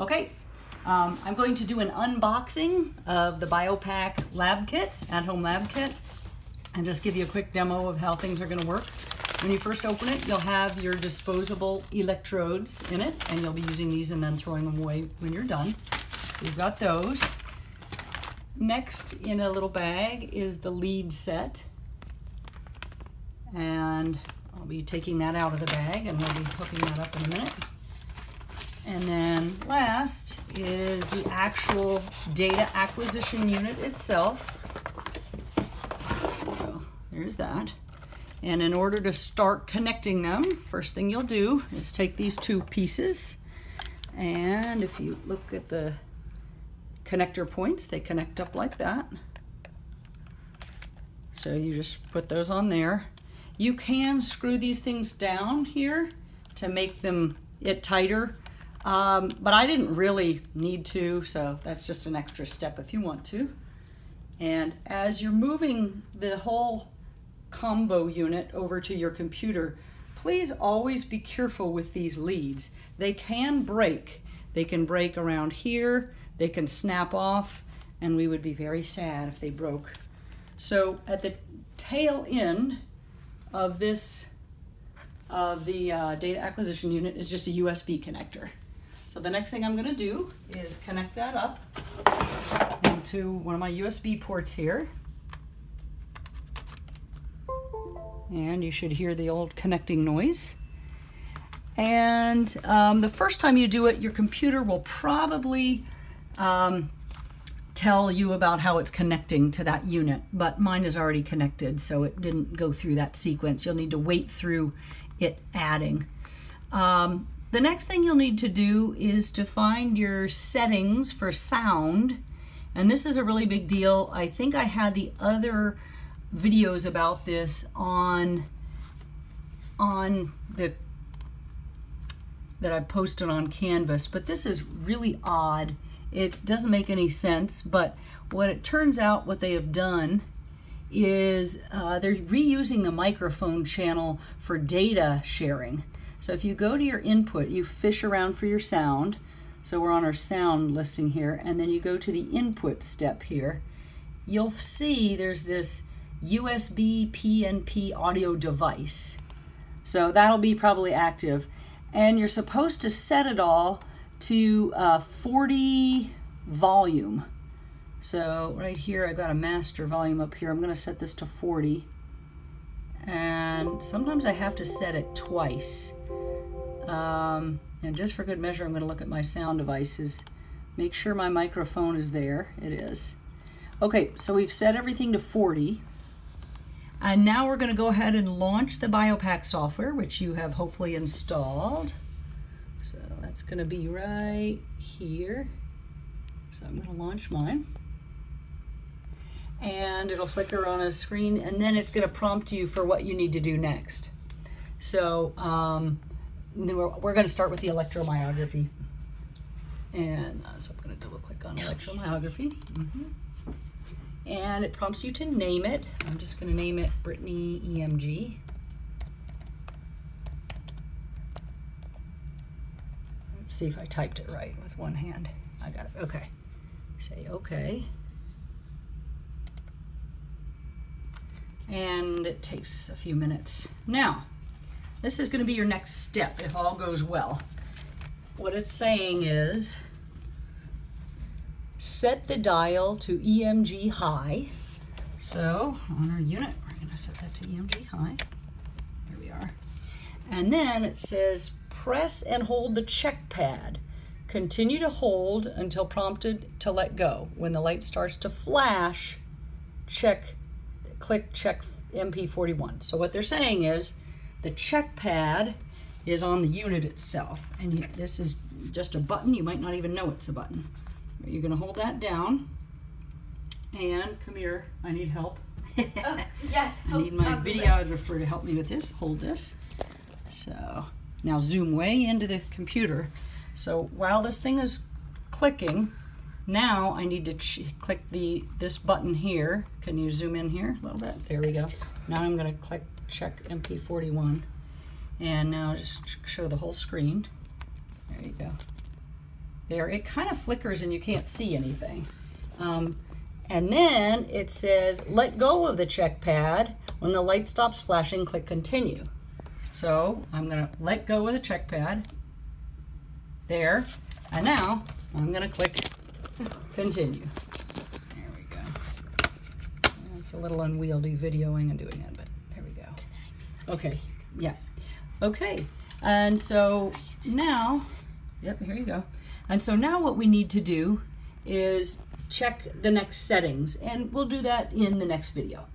Okay, um, I'm going to do an unboxing of the Biopac lab kit, at-home lab kit, and just give you a quick demo of how things are gonna work. When you first open it, you'll have your disposable electrodes in it, and you'll be using these and then throwing them away when you're done. So you've got those. Next in a little bag is the lead set. And I'll be taking that out of the bag and we'll be hooking that up in a minute. And then last is the actual data acquisition unit itself. So there's that. And in order to start connecting them, first thing you'll do is take these two pieces. And if you look at the connector points, they connect up like that. So you just put those on there. You can screw these things down here to make them it tighter um, but I didn't really need to, so that's just an extra step if you want to. And as you're moving the whole combo unit over to your computer, please always be careful with these leads. They can break. They can break around here, they can snap off, and we would be very sad if they broke. So at the tail end of this, of the uh, data acquisition unit is just a USB connector. So the next thing I'm gonna do is connect that up into one of my USB ports here. And you should hear the old connecting noise. And um, the first time you do it, your computer will probably um, tell you about how it's connecting to that unit, but mine is already connected, so it didn't go through that sequence. You'll need to wait through it adding. Um, the next thing you'll need to do is to find your settings for sound. And this is a really big deal. I think I had the other videos about this on on the that I posted on Canvas, but this is really odd. It doesn't make any sense, but what it turns out what they have done is uh, they're reusing the microphone channel for data sharing. So if you go to your input, you fish around for your sound. So we're on our sound listing here, and then you go to the input step here. You'll see there's this USB PNP audio device. So that'll be probably active. And you're supposed to set it all to uh, 40 volume. So right here, I've got a master volume up here. I'm gonna set this to 40. And sometimes I have to set it twice. Um, and just for good measure, I'm going to look at my sound devices. Make sure my microphone is there. It is. Okay, so we've set everything to 40. And now we're going to go ahead and launch the Biopac software, which you have hopefully installed. So that's going to be right here. So I'm going to launch mine. And it'll flicker on a screen, and then it's going to prompt you for what you need to do next. So um, we're, we're going to start with the electromyography. And uh, so I'm going to double click on electromyography. Mm -hmm. And it prompts you to name it. I'm just going to name it Brittany EMG. Let's see if I typed it right with one hand. I got it. Okay. Say okay. And it takes a few minutes. Now, this is going to be your next step if all goes well. What it's saying is set the dial to EMG high. So on our unit, we're going to set that to EMG high. Here we are. And then it says press and hold the check pad. Continue to hold until prompted to let go. When the light starts to flash, check, click check MP41. So what they're saying is the check pad is on the unit itself. And you, this is just a button. You might not even know it's a button. You're going to hold that down. And come here. I need help. oh, yes. I need my videographer to help me with this. Hold this. So now zoom way into the computer. So while this thing is clicking, now I need to click the this button here. Can you zoom in here a little bit? There we go. Now I'm going to click check MP41 and now just show the whole screen. There you go. there, it kind of flickers and you can't see anything. Um, and then it says, let go of the check pad. When the light stops flashing, click continue. So I'm gonna let go of the check pad. There. And now I'm gonna click continue. There we go. It's a little unwieldy videoing and doing it, but there we go. Okay, yeah. Okay, and so now, yep, here you go. And so now what we need to do is check the next settings, and we'll do that in the next video.